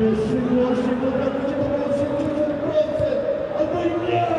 Nesse nosso momento de processo de processo, amanhã!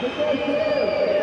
Thank you.